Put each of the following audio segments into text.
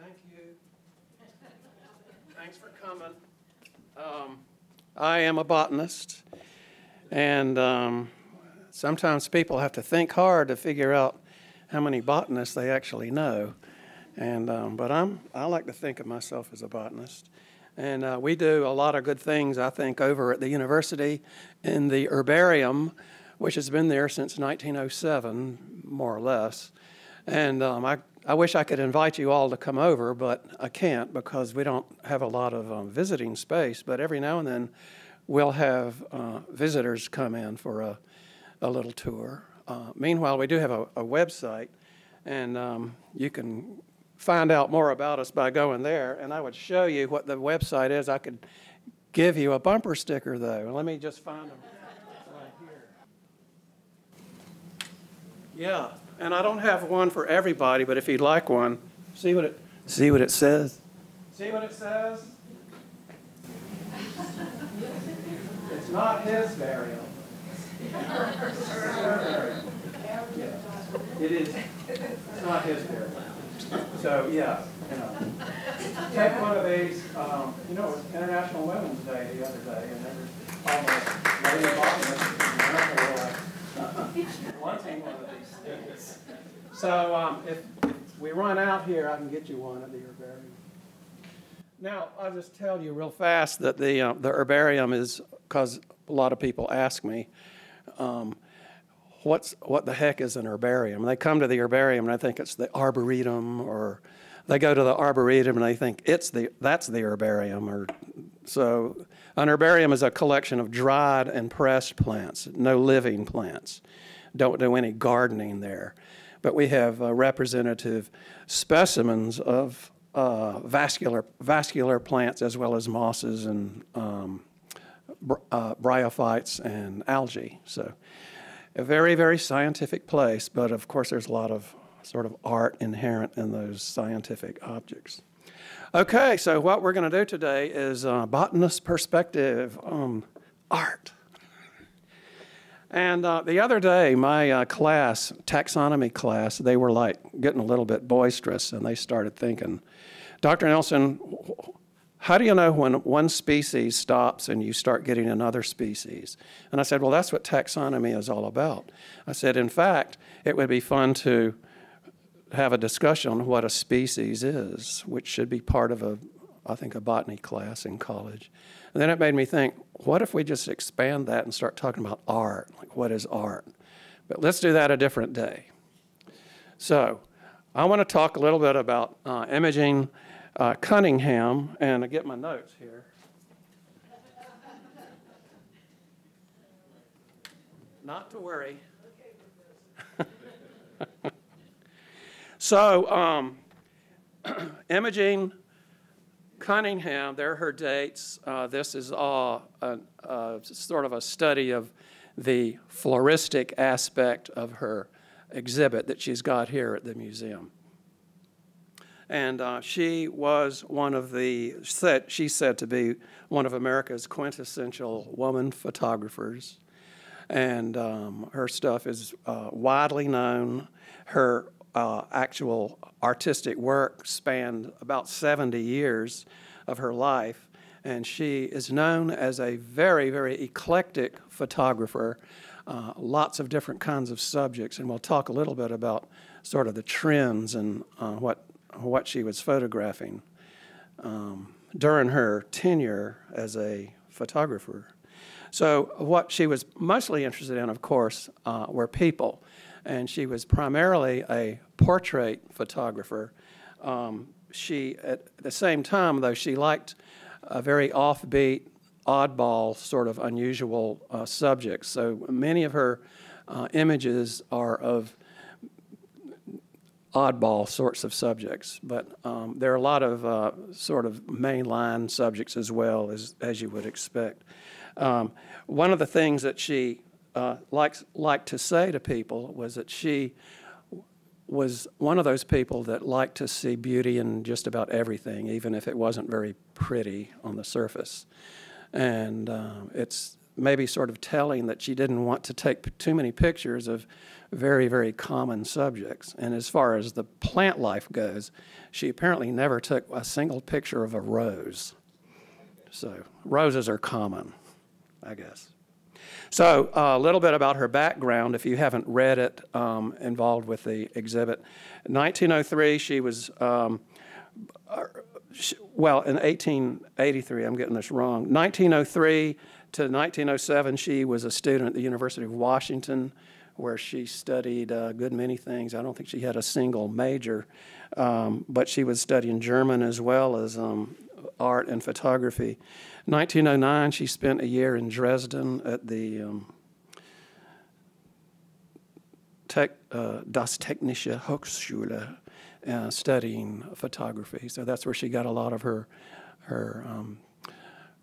Thank you. Thanks for coming. Um, I am a botanist, and um, sometimes people have to think hard to figure out how many botanists they actually know. And um, but I'm I like to think of myself as a botanist, and uh, we do a lot of good things. I think over at the university in the herbarium, which has been there since 1907, more or less. And um, I I wish I could invite you all to come over, but I can't because we don't have a lot of um, visiting space. But every now and then, we'll have uh, visitors come in for a, a little tour. Uh, meanwhile, we do have a, a website, and um, you can find out more about us by going there. And I would show you what the website is. I could give you a bumper sticker, though. Let me just find them right here. Yeah. And I don't have one for everybody, but if you'd like one, see what it see what it says. See what it says? It's not his burial. Yeah. It is. It's not his burial. So yeah, you know, take one of these. Um, you know, it was International Women's Day the other day, and there was almost botanists wanting one of these things. So um, if, we run out here, I can get you one at the herbarium. Now, I'll just tell you real fast that the, uh, the herbarium is, because a lot of people ask me, um, what's, what the heck is an herbarium? They come to the herbarium and I think it's the arboretum, or they go to the arboretum and they think it's the, that's the herbarium. Or, so an herbarium is a collection of dried and pressed plants, no living plants. Don't do any gardening there. But we have uh, representative specimens of uh, vascular, vascular plants as well as mosses and um, uh, bryophytes and algae. So a very, very scientific place, but of course there's a lot of sort of art inherent in those scientific objects. Okay, so what we're going to do today is uh, botanist perspective on art. And uh, the other day, my uh, class, taxonomy class, they were like getting a little bit boisterous and they started thinking, Dr. Nelson, how do you know when one species stops and you start getting another species? And I said, well, that's what taxonomy is all about. I said, in fact, it would be fun to have a discussion on what a species is, which should be part of a, I think, a botany class in college. And then it made me think, what if we just expand that and start talking about art? Like, what is art? But let's do that a different day. So, I want to talk a little bit about uh, Imogen uh, Cunningham, and I get my notes here. Not to worry. So, um, Imogen Cunningham, there are her dates. Uh, this is all a, a, sort of a study of the floristic aspect of her exhibit that she's got here at the museum. And uh, she was one of the, said, she's said to be one of America's quintessential woman photographers. And um, her stuff is uh, widely known. Her uh, actual artistic work spanned about 70 years of her life, and she is known as a very, very eclectic photographer, uh, lots of different kinds of subjects, and we'll talk a little bit about sort of the trends and uh, what, what she was photographing um, during her tenure as a photographer. So what she was mostly interested in, of course, uh, were people and she was primarily a portrait photographer. Um, she, at the same time, though, she liked a very offbeat, oddball, sort of unusual uh, subjects. So many of her uh, images are of oddball sorts of subjects, but um, there are a lot of uh, sort of mainline subjects as well, as, as you would expect. Um, one of the things that she uh, liked, liked to say to people was that she was one of those people that liked to see beauty in just about everything, even if it wasn't very pretty on the surface. And uh, it's maybe sort of telling that she didn't want to take too many pictures of very, very common subjects. And as far as the plant life goes, she apparently never took a single picture of a rose. So roses are common, I guess. So uh, a little bit about her background, if you haven't read it, um, involved with the exhibit. 1903, she was, um, uh, she, well, in 1883, I'm getting this wrong. 1903 to 1907, she was a student at the University of Washington, where she studied a good many things. I don't think she had a single major, um, but she was studying German as well as um, art and photography. 1909, she spent a year in Dresden at the um, Tech, uh, Das Technische Hochschule uh, studying photography. So that's where she got a lot of her her um,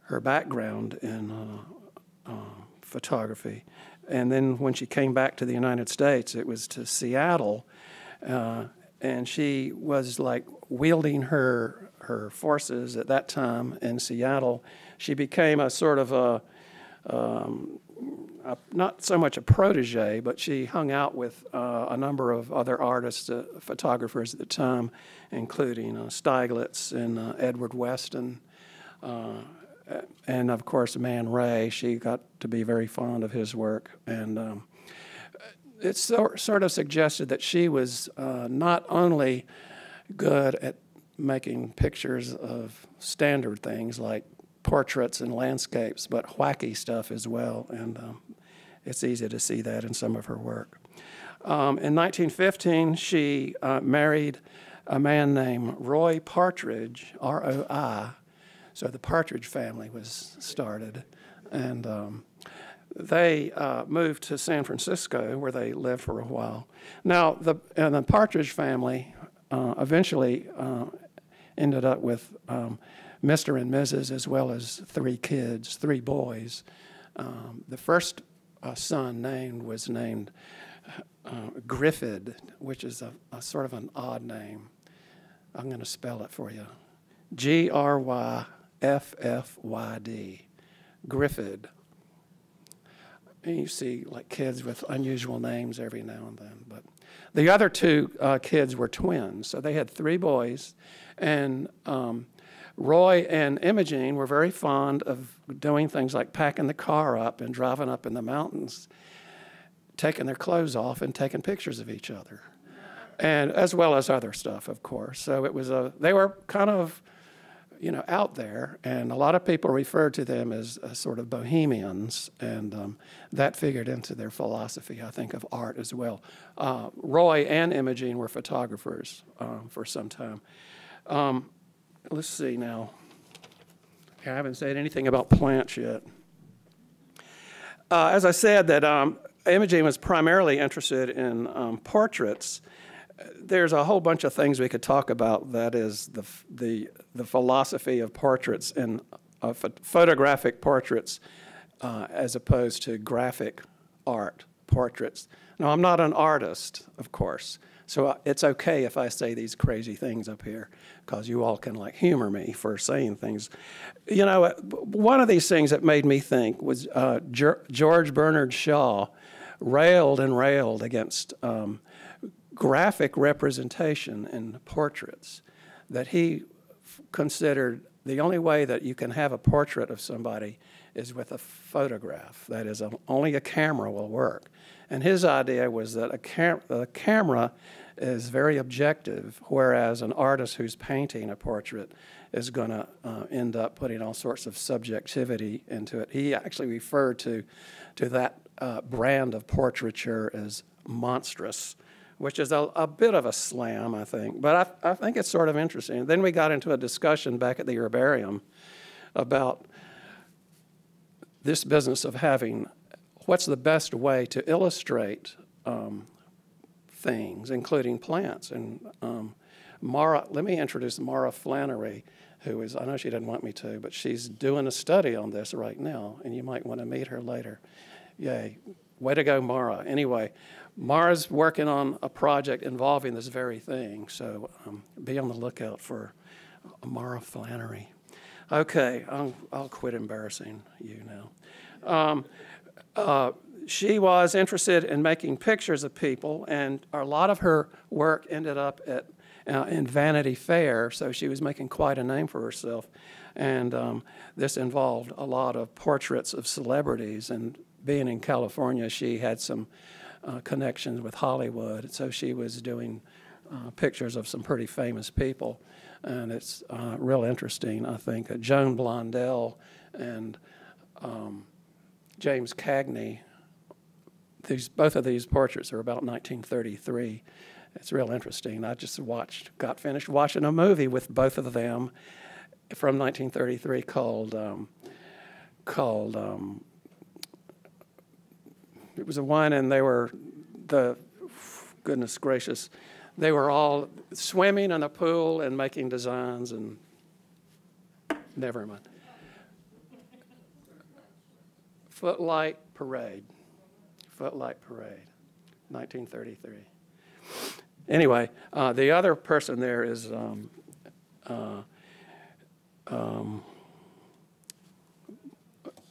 her background in uh, uh, photography. And then when she came back to the United States, it was to Seattle, uh, and she was like wielding her her forces at that time in Seattle. She became a sort of a, um, a not so much a protege, but she hung out with uh, a number of other artists, uh, photographers at the time, including uh, Stieglitz and uh, Edward Weston. Uh, and of course, Man Ray, she got to be very fond of his work. And um, it sort of suggested that she was uh, not only good at making pictures of standard things like portraits and landscapes, but wacky stuff as well. And um, it's easy to see that in some of her work. Um, in 1915, she uh, married a man named Roi Partridge, R O I. So the Partridge family was started. And um, they uh, moved to San Francisco, where they lived for a while. Now, the, and the Partridge family uh, eventually uh, ended up with um, Mr. and Mrs., as well as three kids, three boys. Um, the first uh, son named was named uh, Gryffyd, which is a, a, sort of an odd name. I'm going to spell it for you G R Y F F Y D. Gryffyd. And you see like kids with unusual names every now and then. But the other two uh, kids were twins, so they had three boys. And um, Roi and Imogene were very fond of doing things like packing the car up and driving up in the mountains, taking their clothes off and taking pictures of each other, and as well as other stuff, of course. So it was a they were kind of you know out there, and a lot of people referred to them as sort of bohemians, and um, that figured into their philosophy, I think, of art as well. Uh, Roi and Imogene were photographers uh, for some time. Um, let's see now. I haven't said anything about plants yet. Uh, as I said, that um, Imogene was primarily interested in um, portraits. There's a whole bunch of things we could talk about. That is the the the philosophy of portraits and uh, photographic portraits, uh, as opposed to graphic art portraits. Now, I'm not an artist, of course, so uh, it's okay if I say these crazy things up here because you all can like humor me for saying things. You know, uh, one of these things that made me think was uh, George Bernard Shaw railed and railed against um, graphic representation in portraits, that he considered the only way that you can have a portrait of somebody is with a photograph. That is, a, only a camera will work. And his idea was that a, cam- a camera is very objective, whereas an artist who's painting a portrait is going to uh, end up putting all sorts of subjectivity into it. He actually referred to, to that uh, brand of portraiture as monstrous, which is a, a, bit of a slam, I think. But I, I think it's sort of interesting. Then we got into a discussion back at the herbarium about this business of having what's the best way to illustrate um, things, including plants. And um, Mara, let me introduce Mara Flannery, who is, I know she doesn't want me to, but she's doing a study on this right now, and you might want to meet her later. Yay. Way to go, Mara. Anyway, Mara's working on a project involving this very thing, so um, be on the lookout for Mara Flannery. Okay, I'll, I'll quit embarrassing you now. Um, uh, she was interested in making pictures of people, and a lot of her work ended up at uh, in Vanity Fair, so she was making quite a name for herself. And um, this involved a lot of portraits of celebrities. And being in California, she had some uh, connections with Hollywood, so she was doing uh, pictures of some pretty famous people. And it's uh, real interesting, I think. Joan Blondell and um, James Cagney, these, both of these portraits are about 1933. It's real interesting. I just watched, got finished watching a movie with both of them from 1933 called um, called um, it was a one, and they were the goodness gracious, they were all swimming in a pool and making designs and never mind. Footlight Parade, Footlight Parade, 1933. Anyway, uh, the other person there is um, uh, um,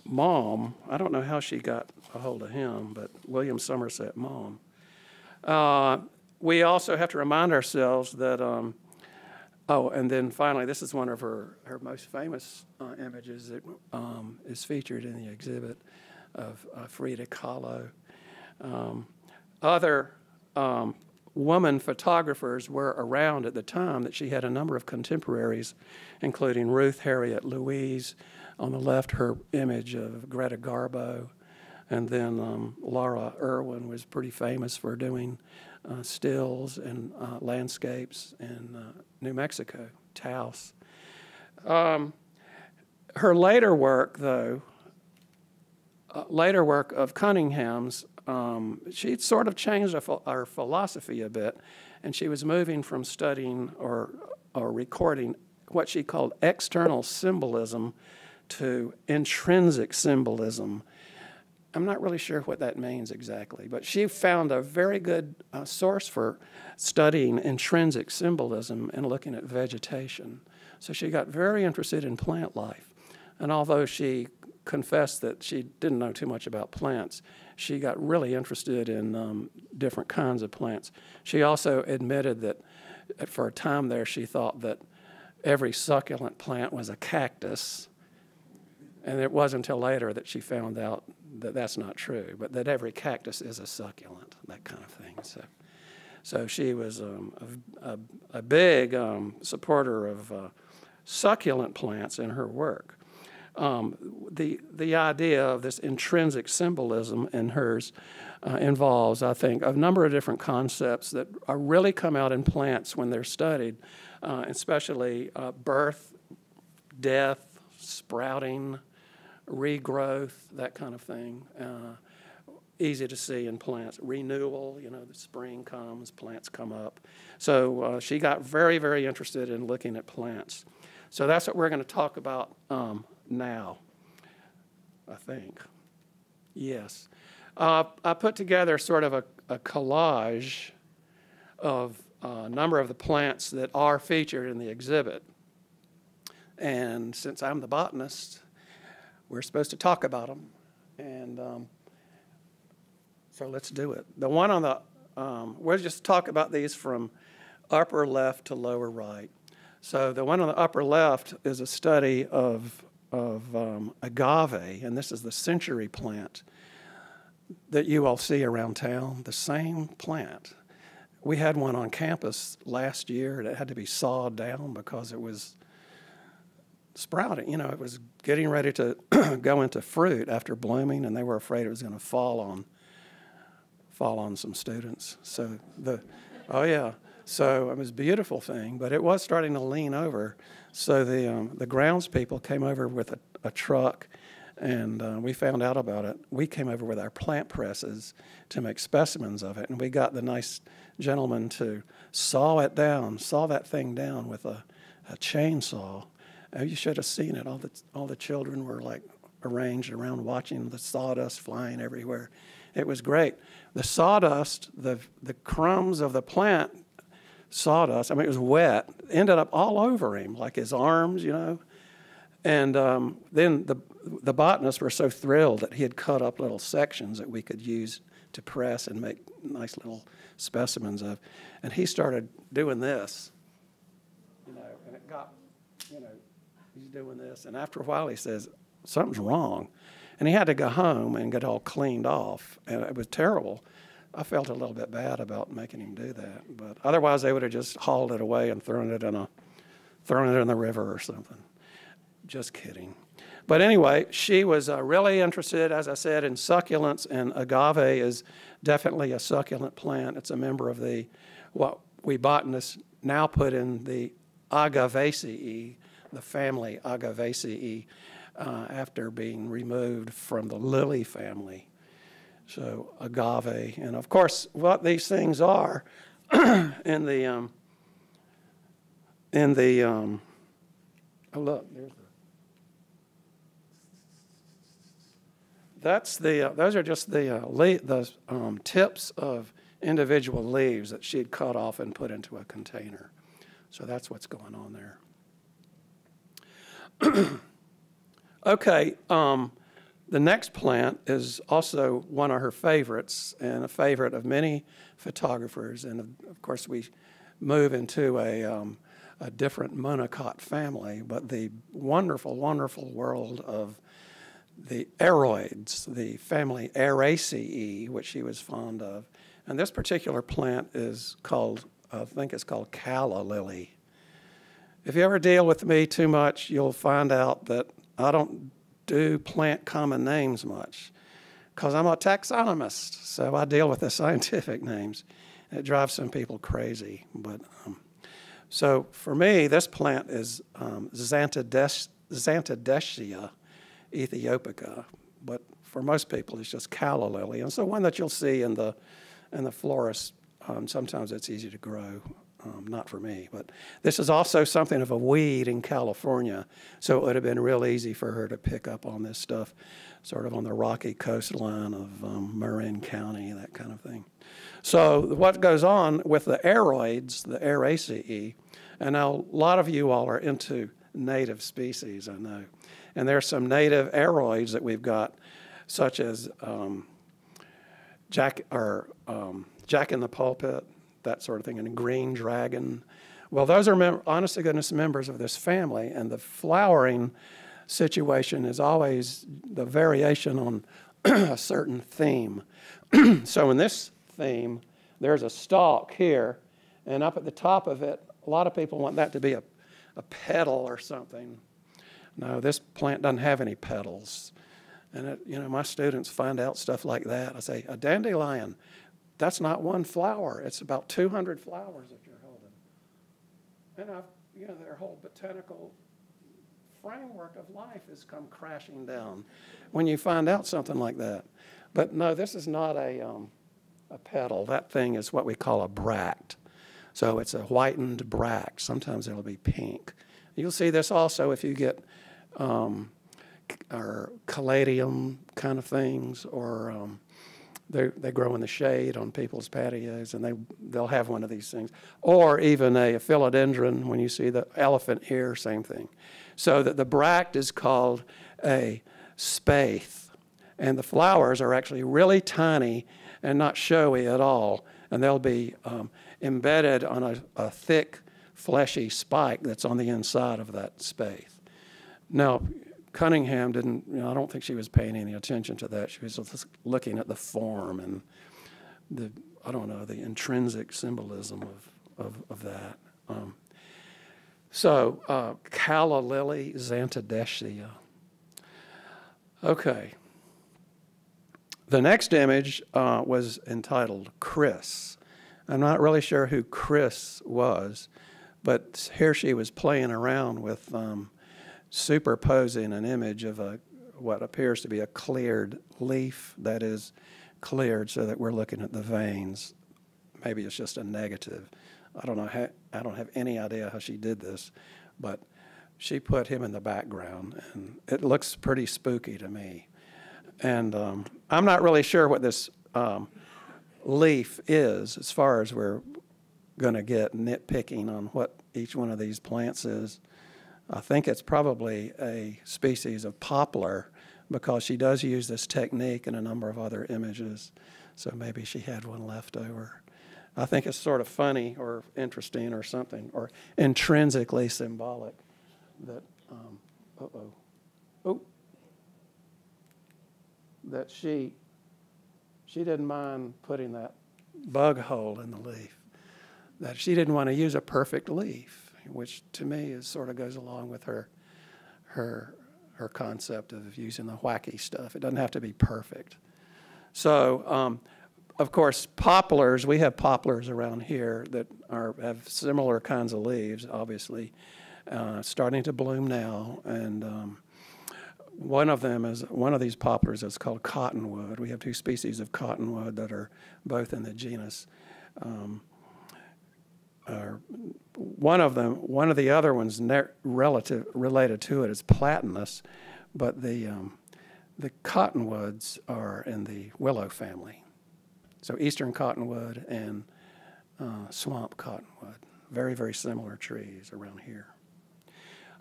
Maugham. I don't know how she got a hold of him, but William Somerset Maugham. Uh, we also have to remind ourselves that, um, oh, and then finally, this is one of her, her most famous uh, images that um, is featured in the exhibit of uh, Frida Kahlo. Um, other um, woman photographers were around at the time that she had a number of contemporaries, including Ruth Harriet Louise, on the left, her image of Greta Garbo, and then um, Laura Irwin was pretty famous for doing uh, stills and uh, landscapes in uh, New Mexico, Taos. Um, her later work, though, uh, later work of Cunningham's um, she'd sort of changed her, philosophy a bit, and she was moving from studying or, or recording what she called external symbolism to intrinsic symbolism. I'm not really sure what that means exactly, but she found a very good uh, source for studying intrinsic symbolism and looking at vegetation. So she got very interested in plant life. And although she confessed that she didn't know too much about plants, she got really interested in um, different kinds of plants. She also admitted that for a time there she thought that every succulent plant was a cactus. And it wasn't until later that she found out that that's not true, but that every cactus is a succulent, that kind of thing. So, so she was um, a, a, a, big um, supporter of uh, succulent plants in her work um, the, the idea of this intrinsic symbolism in hers uh, involves, I think, a number of different concepts that are really come out in plants when they're studied, uh, especially uh, birth, death, sprouting, regrowth, that kind of thing. Uh, easy to see in plants. Renewal, you know, the spring comes, plants come up. So uh, she got very, very interested in looking at plants. So that's what we're going to talk about um, now, I think. Yes. Uh, I put together sort of a, a collage of a number of the plants that are featured in the exhibit. And since I'm the botanist, we're supposed to talk about them. And um, so let's do it. The one on the, um, we'll just talk about these from upper left to lower right. So the one on the upper left is a study of of um, agave, and this is the century plant that you all see around town, the same plant. We had one on campus last year that had to be sawed down because it was sprouting. You know, it was getting ready to go into fruit after blooming, and they were afraid it was going to fall on fall on some students. So the, oh yeah, so it was a beautiful thing, but it was starting to lean over. So the, um, the grounds people came over with a, a truck and uh, we found out about it. We came over with our plant presses to make specimens of it, and we got the nice gentleman to saw it down, saw that thing down with a, a chainsaw. Oh, you should have seen it. All the, all the children were like arranged around watching the sawdust flying everywhere. It was great. The sawdust, the, the crumbs of the plant sawdust. I mean, it was wet. Ended up all over him, like his arms, you know. And um, then the, the botanists were so thrilled that he had cut up little sections that we could use to press and make nice little specimens of. And he started doing this, you know, and it got, you know, he's doing this. And after a while, he says, something's wrong. And he had to go home and get all cleaned off. And it was terrible. I felt a little bit bad about making him do that. But otherwise, they would have just hauled it away and thrown it in a, thrown it in the river or something. Just kidding. But anyway, she was uh, really interested, as I said, in succulents, and agave is definitely a succulent plant. It's a member of the, what we botanists now put in the Agavaceae, the family Agavaceae, uh, after being removed from the lily family. So agave, and of course, what these things are in the um, in the um, oh look, there's the that's the, uh, those are just the, uh, le- the um, tips of individual leaves that she'd cut off and put into a container. So that's what's going on there. okay, um, the next plant is also one of her favorites and a favorite of many photographers. And of, course, we move into a, um, a different monocot family, but the wonderful, wonderful world of the aroids, the family Araceae, which she was fond of. And this particular plant is called, I think it's called calla lily. If you ever deal with me too much, you'll find out that I don't do plant common names much because I'm a taxonomist, so I deal with the scientific names. It drives some people crazy. But um, so for me, this plant is um, Zantedeschia Aethiopica, but for most people it's just calla lily. And so one that you'll see in the, in the florist, um, sometimes it's easy to grow. Um, not for me, but this is also something of a weed in California, so it would have been real easy for her to pick up on this stuff, sort of on the rocky coastline of um, Marin County, that kind of thing. So what goes on with the aroids, the Araceae, and now a lot of you all are into native species, I know. And there's some native aroids that we've got, such as um, Jack or um, Jack in the Pulpit, that sort of thing, and a green dragon. Well, those are mem- honest to goodness members of this family, and the flowering situation is always the variation on a certain theme. so in this theme, there's a stalk here, and up at the top of it, a lot of people want that to be a, a petal or something. No, this plant doesn't have any petals. And, it, you know, my students find out stuff like that. I say, a dandelion, that's not one flower. It's about 200 flowers that you're holding. And I've, you know, their whole botanical framework of life has come crashing down when you find out something like that. But no, this is not a, um, a petal. That thing is what we call a bract. So it's a whitened bract. Sometimes it'll be pink. You'll see this also if you get um, or caladium kind of things, or um, they, they grow in the shade on people's patios, and they, they'll have one of these things. Or even a, a philodendron, when you see the elephant ear, same thing. So that the bract is called a spathe, and the flowers are actually really tiny and not showy at all, and they'll be um, embedded on a, a thick, fleshy spike that's on the inside of that spathe. Now, Cunningham didn't, you know, I don't think she was paying any attention to that. She was just looking at the form and the, I don't know, the intrinsic symbolism of, of, of that. Um, so, uh, Calla lily, Zantedeschia. Okay. The next image uh, was entitled Chris. I'm not really sure who Chris was, but here she was playing around with um, superposing an image of a what appears to be a cleared leaf that is cleared so that we're looking at the veins. Maybe it's just a negative. I don't know. How, I don't have any idea how she did this, but she put him in the background, and it looks pretty spooky to me. And um, I'm not really sure what this um, leaf is as far as we're going to get nitpicking on what each one of these plants is. I think it's probably a species of poplar because she does use this technique in a number of other images. So maybe she had one left over. I think it's sort of funny or interesting or something, or intrinsically symbolic that, um, uh-oh, oh, that she, she didn't mind putting that bug hole in the leaf, that she didn't want to use a perfect leaf, which to me is sort of goes along with her, her, her concept of using the wacky stuff. It doesn't have to be perfect. So, um, of course, poplars, we have poplars around here that are, have similar kinds of leaves, obviously, uh, starting to bloom now. And um, one of them is, one of these poplars is called cottonwood. We have two species of cottonwood that are both in the genus. Um, are, one of them, one of the other ones relative, related to it is platanus, but the, um, the cottonwoods are in the willow family. So eastern cottonwood and uh, swamp cottonwood, very, very similar trees around here.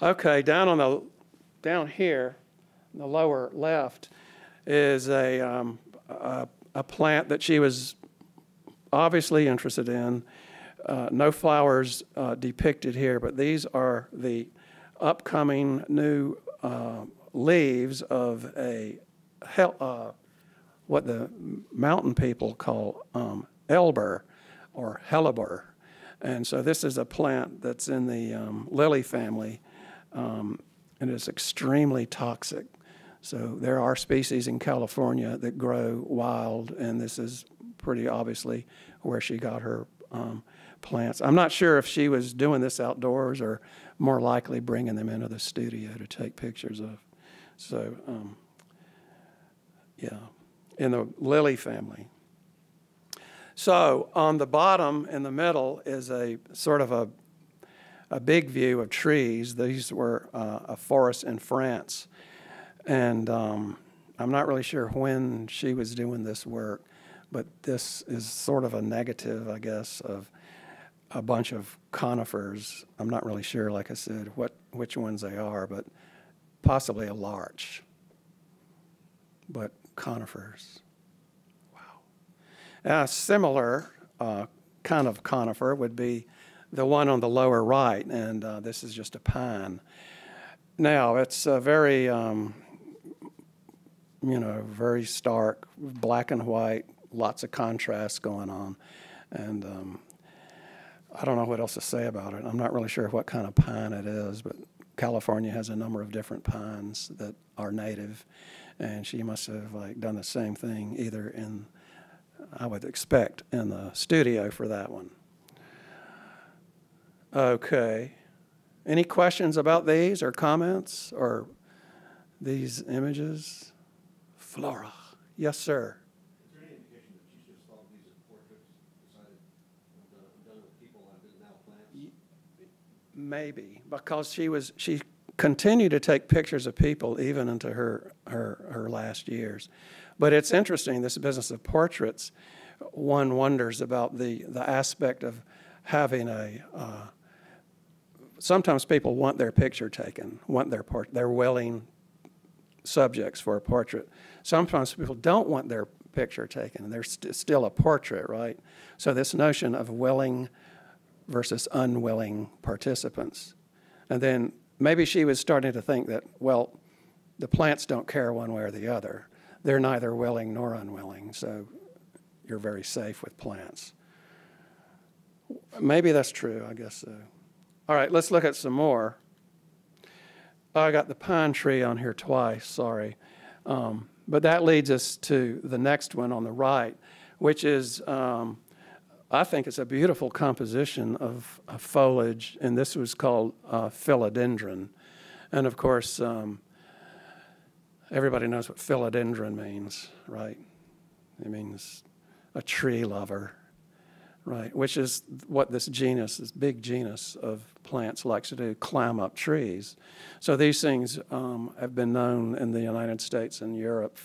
Okay, down on the, down here, the lower left, is a, um, a, a, plant that she was obviously interested in. Uh, no flowers uh, depicted here, but these are the upcoming new uh, leaves of a uh, what the mountain people call um, elber or hellebore. And so this is a plant that's in the um, lily family um, and it's extremely toxic. So there are species in California that grow wild, and this is pretty obviously where she got her um, plants. I'm not sure if she was doing this outdoors or more likely bringing them into the studio to take pictures of. So, um, yeah in the lily family. So on the bottom in the middle is a sort of a, a big view of trees. These were uh, a forest in France. And um, I'm not really sure when she was doing this work, but this is sort of a negative, I guess, of a bunch of conifers. I'm not really sure, like I said, what, which ones they are, but possibly a larch. But conifers. Wow. A similar uh, kind of conifer would be the one on the lower right, and uh, this is just a pine. Now, it's a very, um, you know, very stark, black and white, lots of contrast going on. And um, I don't know what else to say about it. I'm not really sure what kind of pine it is, but California has a number of different pines that are native and she must have like done the same thing either in I would expect in the studio for that one. Okay. Any questions about these or comments or these images? Flora. Yes, sir. Maybe because she was she continued to take pictures of people even into her, her, her last years. But it's interesting, this business of portraits, one wonders about the, the aspect of having a, uh, sometimes people want their picture taken, want their port, they're willing subjects for a portrait. Sometimes people don't want their picture taken, they're st still a portrait, right? So this notion of willing versus unwilling participants. And then maybe she was starting to think that, well, the plants don't care one way or the other. They're neither willing nor unwilling, so you're very safe with plants. Maybe that's true, I guess so. All right, let's look at some more. I got the pine tree on here twice, sorry. Um, but that leads us to the next one on the right, which is um, I think it's a beautiful composition of, of foliage, and this was called uh, philodendron. And of course, um, everybody knows what philodendron means, right? It means a tree lover, right? Which is what this genus, this big genus of plants likes to do, climb up trees. So these things um, have been known in the United States and Europe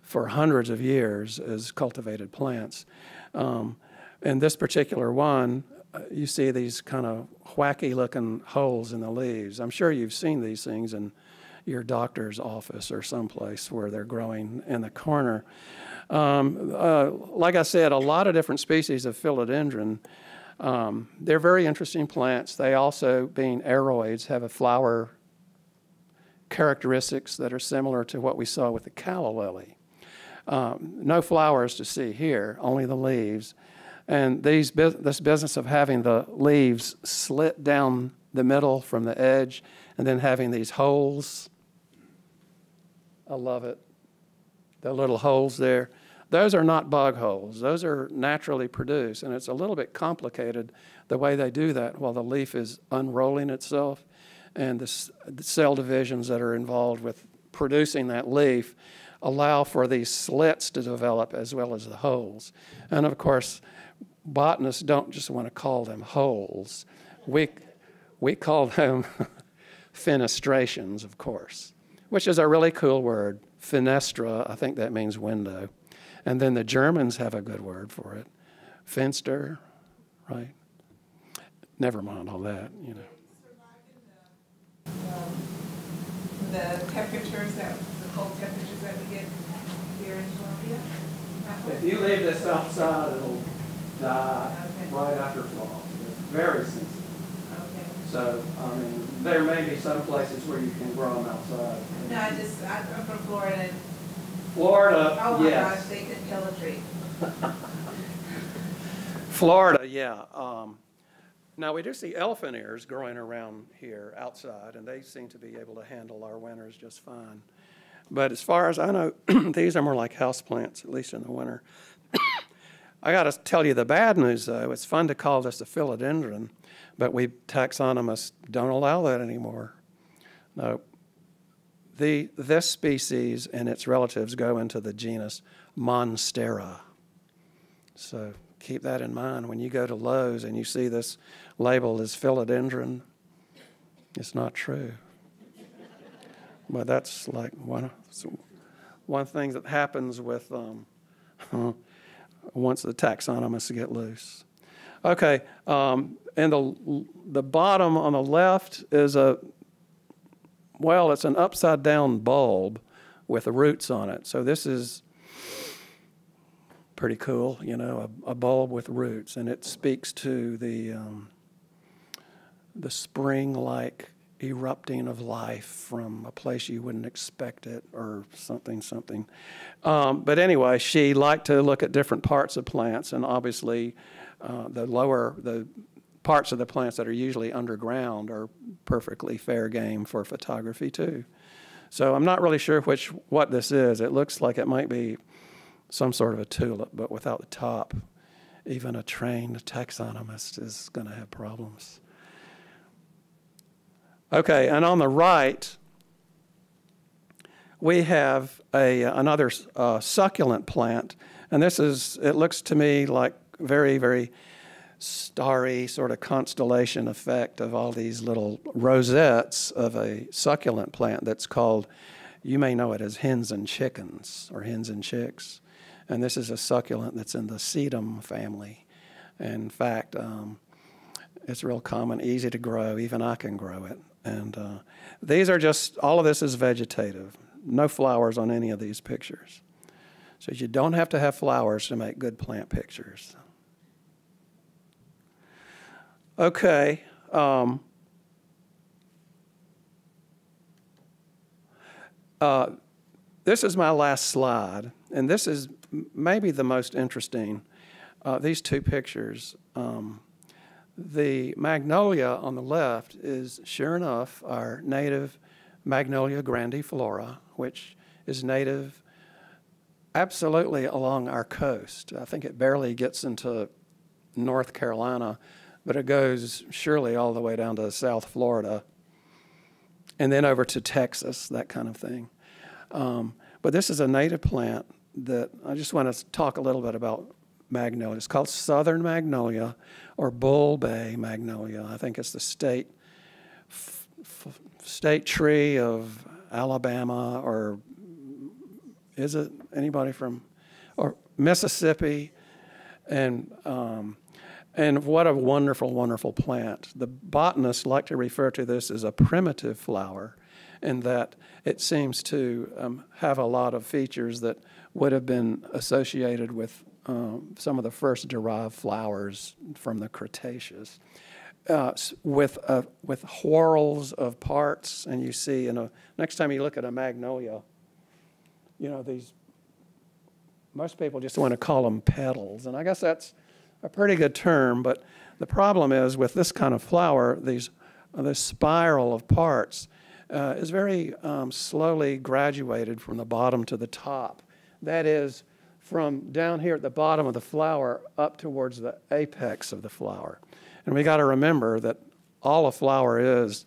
for hundreds of years as cultivated plants. Um, and this particular one you see these kind of wacky looking holes in the leaves. I'm sure you've seen these things in your doctor's office or someplace where they're growing in the corner. Um, uh, like I said, a lot of different species of philodendron. Um, they're very interesting plants. They also, being aroids, have a flower characteristics that are similar to what we saw with the calla lily. Um, no flowers to see here, only the leaves. And these, this business of having the leaves slit down the middle from the edge and then having these holes, I love it. The little holes there. Those are not bug holes. Those are naturally produced, and it's a little bit complicated the way they do that while the leaf is unrolling itself and the, the cell divisions that are involved with producing that leaf allow for these slits to develop as well as the holes. And of course, botanists don't just want to call them holes. We, we call them fenestrations, of course, which is a really cool word. Fenestra, I think that means window. And then the Germans have a good word for it. Fenster, right? Never mind all that, you know. Um, the temperatures that, the cold temperatures that we get here in Columbia? If you leave this outside, it'll die Okay. right after fall. Very sensitive. Okay. So, I mean, there may be some places where you can grow them outside. No, I just, I- I'm from Florida Florida, oh my gosh, yes. they could kill a tree. Florida, yeah. Um, now, we do see elephant ears growing around here outside, and they seem to be able to handle our winters just fine. But as far as I know, these are more like houseplants, at least in the winter. I got to tell you the bad news, though. It's fun to call this a philodendron, but we taxonomists don't allow that anymore. No. The, this species and its relatives go into the genus Monstera. So keep that in mind when you go to Lowe's and you see this labeled as philodendron. It's not true. But that's like one, one thing that happens with um, once the taxonomists get loose. Okay, um, and the, the bottom on the left is a, well, it's an upside down bulb with the roots on it. So this is pretty cool, you know, a, a bulb with roots, and it speaks to the um, the spring-like erupting of life from a place you wouldn't expect it, or something, something. Um, but anyway, she liked to look at different parts of plants, and obviously, uh, the lower the parts of the plants that are usually underground are perfectly fair game for photography too. So I'm not really sure which what this is. It looks like it might be some sort of a tulip, but without the top. Even a trained taxonomist is going to have problems. Okay, and on the right, we have a, another uh, succulent plant, and this is, it looks to me like very, very starry sort of constellation effect of all these little rosettes of a succulent plant that's called, you may know it as hens and chickens or hens and chicks. And this is a succulent that's in the sedum family. In fact, um, it's real common, easy to grow. Even I can grow it. And uh, these are just, all of this is vegetative. No flowers on any of these pictures. So you don't have to have flowers to make good plant pictures. Okay. Um, uh, this is my last slide, and this is maybe the most interesting. Uh, these two pictures. Um, the magnolia on the left is, sure enough, our native Magnolia grandiflora, which is native absolutely along our coast. I think it barely gets into North Carolina, but it goes surely all the way down to South Florida and then over to Texas, that kind of thing. Um, but this is a native plant that I just want to talk a little bit about magnolia. It's called southern magnolia or bull bay magnolia. I think it's the state state tree of Alabama or is it anybody from or Mississippi and um, And what a wonderful, wonderful plant. The botanists like to refer to this as a primitive flower, in that it seems to um, have a lot of features that would have been associated with um, some of the first derived flowers from the Cretaceous. Uh, with, uh, with whorls of parts, and you see, in a, next time you look at a magnolia, you know, these, most people just want to call them petals, and I guess that's a pretty good term, but the problem is with this kind of flower, these, uh, this spiral of parts uh, is very um, slowly graduated from the bottom to the top. That is, from down here at the bottom of the flower up towards the apex of the flower. And we got to remember that all a flower is,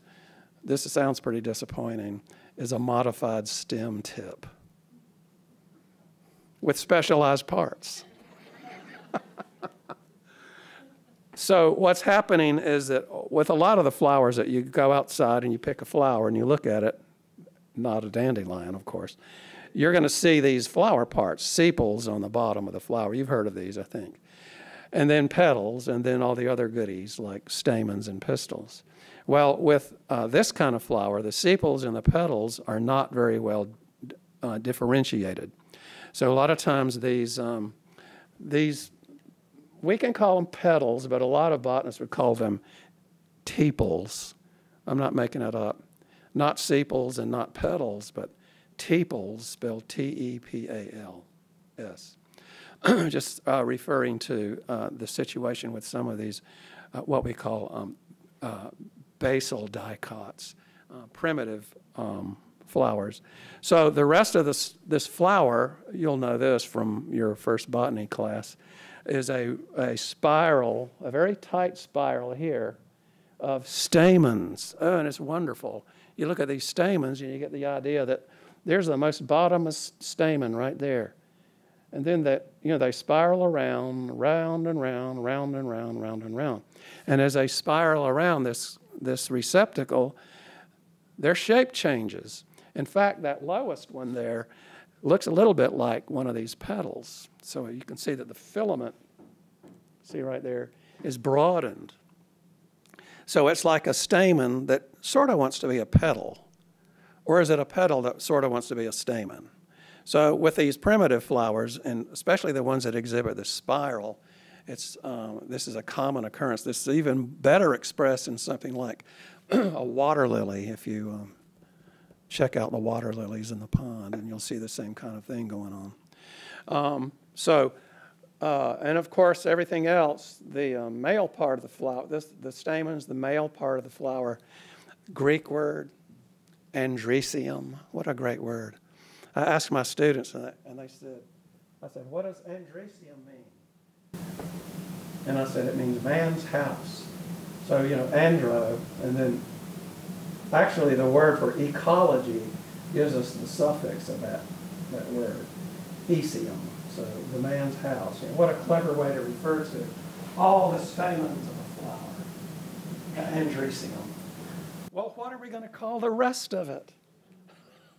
this sounds pretty disappointing, is a modified stem tip with specialized parts. So what's happening is that with a lot of the flowers that you go outside and you pick a flower and you look at it, not a dandelion, of course, you're going to see these flower parts, sepals on the bottom of the flower. You've heard of these, I think. And then petals, and then all the other goodies like stamens and pistils. Well, with uh, this kind of flower, the sepals and the petals are not very well uh, differentiated. So a lot of times these, um, these we can call them petals, but a lot of botanists would call them tepals. I'm not making it up. Not sepals and not petals, but tepals, spelled T E P A L S. Just uh, referring to uh, the situation with some of these, uh, what we call um, uh, basal dicots, uh, primitive um, flowers. So the rest of this, this flower, you'll know this from your first botany class, is a, a spiral, a very tight spiral here of stamens. Oh, and it's wonderful. You look at these stamens and you get the idea that there's the most bottomest stamen right there. And then that, you know, they spiral around, round and round, round and round, round and round. And as they spiral around this, this receptacle, their shape changes. In fact, that lowest one there looks a little bit like one of these petals. So you can see that the filament, see right there, is broadened. So it's like a stamen that sort of wants to be a petal. Or is it a petal that sort of wants to be a stamen? So with these primitive flowers, and especially the ones that exhibit the spiral, it's, um, this is a common occurrence. This is even better expressed in something like a water lily. If you um, check out the water lilies in the pond, and you'll see the same kind of thing going on. Um, so, uh, and of course, everything else, the uh, male part of the flower, this, the stamens, the male part of the flower, Greek word, androecium. What a great word. I asked my students, and, and they said, I said, what does androecium mean? And I said, it means man's house. So, you know, andro, and then actually the word for ecology gives us the suffix of that, that word, ecium. So the man's house. Know, what a clever way to refer to all the stamens of a flower. Androecium. Well, what are we going to call the rest of it?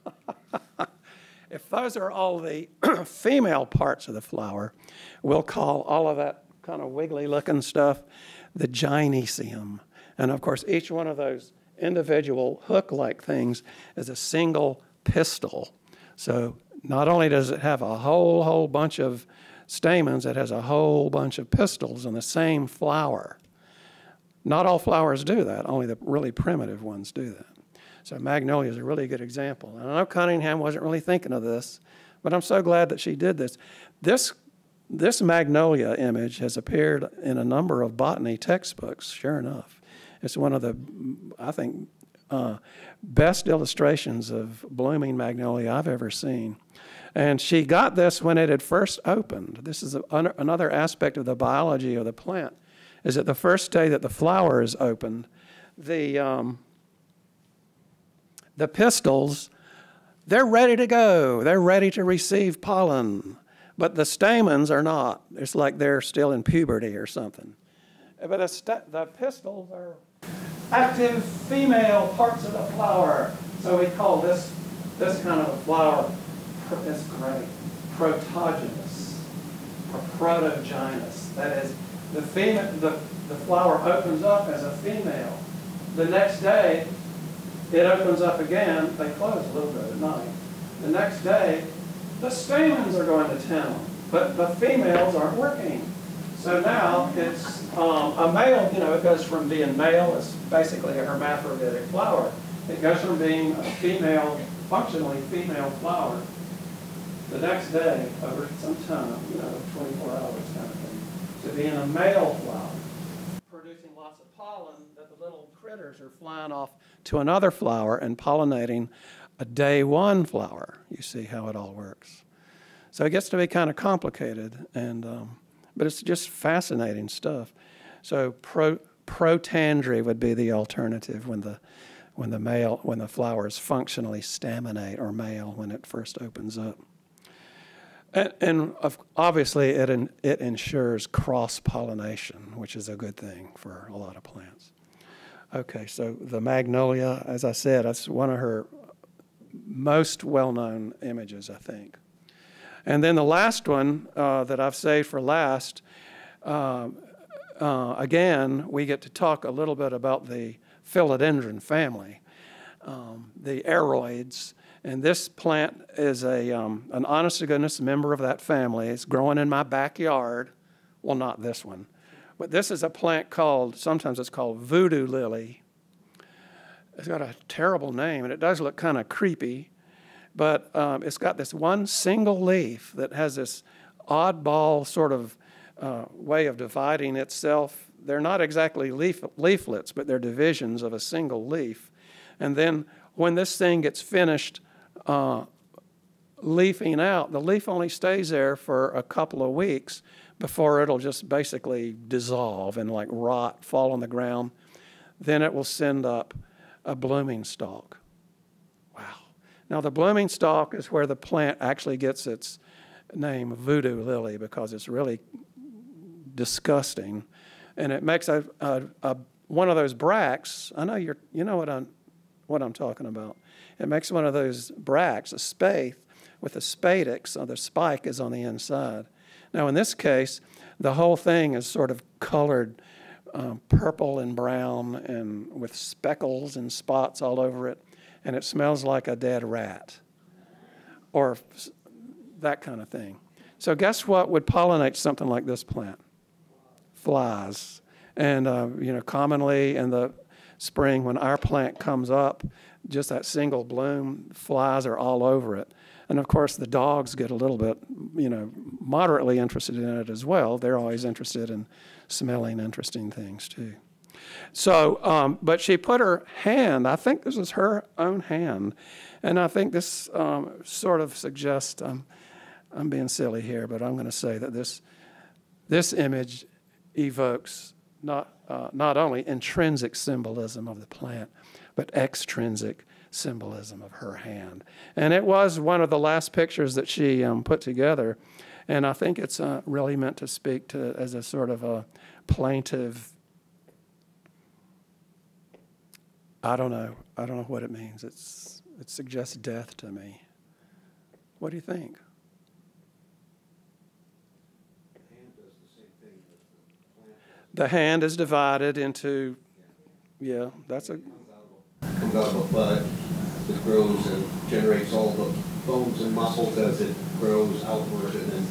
if those are all the female parts of the flower, we'll call all of that kind of wiggly looking stuff the gynoecium. And of course, each one of those individual hook like things is a single pistil. So not only does it have a whole, whole bunch of stamens, it has a whole bunch of pistils in the same flower. Not all flowers do that, only the really primitive ones do that. So magnolia is a really good example. And I know Cunningham wasn't really thinking of this, but I'm so glad that she did this. This, this magnolia image has appeared in a number of botany textbooks, sure enough. It's one of the, I think, uh, best illustrations of blooming magnolia I've ever seen. And she got this when it had first opened. This is a, another aspect of the biology of the plant, is that the first day that the flower is opened, the, um, the pistils, they're ready to go. They're ready to receive pollen. But the stamens are not. It's like they're still in puberty or something. But the, the pistils are active female parts of the flower. So we call this, this kind of a flower, it's great, protogynous or protogynous. That is, the female, the, the flower opens up as a female. The next day, it opens up again, they close a little bit at night. The next day, the stamens are going to town, but the females aren't working. So now it's um, a male, you know, it goes from being male, it's basically a hermaphroditic flower. It goes from being a female, functionally female flower, the next day, over some time, you know, 24 hours kind of thing, to being a male flower, producing lots of pollen that the little critters are flying off to another flower and pollinating a day one flower. You see how it all works. So it gets to be kind of complicated, and um, but it's just fascinating stuff. So pro, protandry would be the alternative when the when the male when the flowers functionally staminate or male when it first opens up. And, and obviously, it, en- it ensures cross pollination, which is a good thing for a lot of plants. Okay, so the magnolia, as I said, that's one of her most well known images, I think. And then the last one uh, that I've saved for last, um, uh, again, we get to talk a little bit about the philodendron family, um, the aroids. And this plant is a, um, an honest to goodness member of that family. It's growing in my backyard. Well, not this one, but this is a plant called, sometimes it's called voodoo lily. It's got a terrible name, and it does look kind of creepy, but um, it's got this one single leaf that has this oddball sort of uh, way of dividing itself. They're not exactly leaf, leaflets, but they're divisions of a single leaf. And then when this thing gets finished uh, leafing out, the leaf only stays there for a couple of weeks before it'll just basically dissolve and like rot, fall on the ground. Then it will send up a blooming stalk. Wow. Now, the blooming stalk is where the plant actually gets its name, voodoo lily, because it's really disgusting. And it makes a, a, a one of those bracts. I know you're, you know what I'm, what I'm talking about. It makes one of those bracts, a spathe, with a spadix, so the spike is on the inside. Now, in this case, the whole thing is sort of colored um, purple and brown and with speckles and spots all over it, and it smells like a dead rat or that kind of thing. So, guess what would pollinate something like this plant? Flies. And, uh, you know, commonly in the spring when our plant comes up, just that single bloom, flies are all over it. And of course, the dogs get a little bit, you know, moderately interested in it as well. They're always interested in smelling interesting things too. So, um, but she put her hand, I think this is her own hand, and I think this um, sort of suggests, um, I'm being silly here, but I'm going to say that this, this image evokes not, uh, not only intrinsic symbolism of the plant, but extrinsic symbolism of her hand. And it was one of the last pictures that she um, put together. And I think it's uh, really meant to speak to as a sort of a plaintive. I don't know. I don't know what it means. It's it suggests death to me. What do you think? The hand is divided into, yeah, that's a, comes out of a bud that grows and generates all the bones and muscles as it grows outward and then,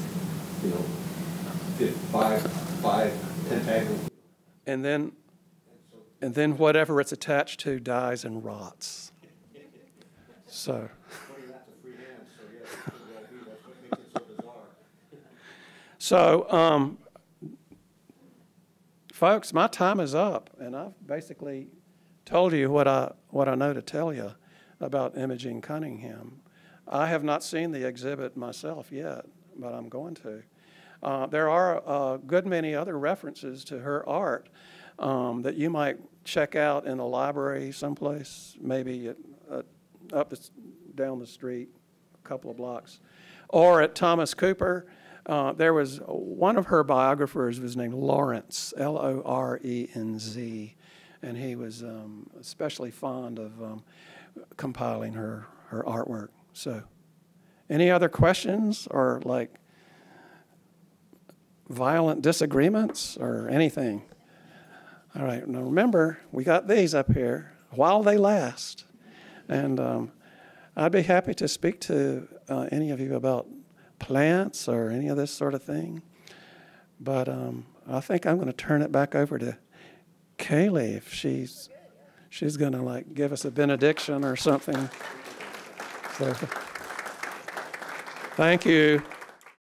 you know, five, five tentacles. and then, and then whatever it's attached to dies and rots. So, so, um, folks, my time is up, and I've basically told you what I, what I know to tell you about Imogen Cunningham. I have not seen the exhibit myself yet, but I'm going to. Uh, there are a good many other references to her art um, that you might check out in a library someplace, maybe at, at, up the, down the street, a couple of blocks, or at Thomas Cooper. Uh, there was one of her biographers was named Lorenz, L O R E N Z, and he was um, especially fond of um, compiling her her artwork. So, any other questions or like violent disagreements or anything. All right, now remember, we got these up here while they last. And um, I'd be happy to speak to uh, any of you about plants or any of this sort of thing. But um, I think I'm going to turn it back over to Kaylee if she's she's going to like give us a benediction or something. So, thank you.